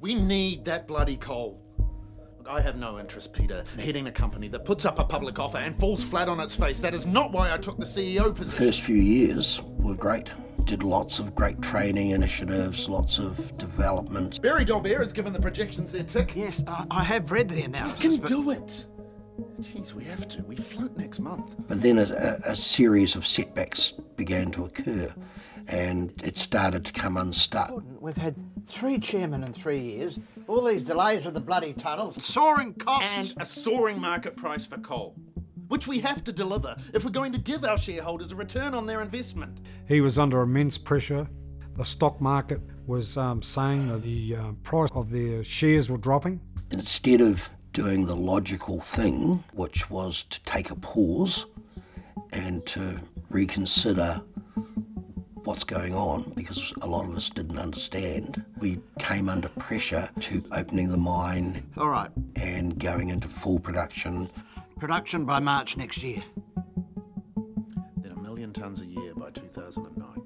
We need that bloody coal. Look, I have no interest, Peter, in heading a company that puts up a public offer and falls flat on its face. That is not why I took the CEO position. First few years were great. Did lots of great training initiatives, lots of development. Behre Dolbear has given the projections their tick. Yes, I, I have read the We analysis. can but- do it. Jeez, we have to. We float next month. But then a, a, a series of setbacks began to occur and it started to come unstuck. We've had three chairmen in three years, all these delays with the bloody tunnels, soaring costs. And a soaring market price for coal, which we have to deliver if we're going to give our shareholders a return on their investment. He was under immense pressure. The stock market was um, saying that the uh, price of their shares were dropping. Instead of doing the logical thing, which was to take a pause and to reconsider what's going on, because a lot of us didn't understand, we came under pressure to opening the mine All right, and going into full production. production by March next year. Then a million tonnes a year by 2009.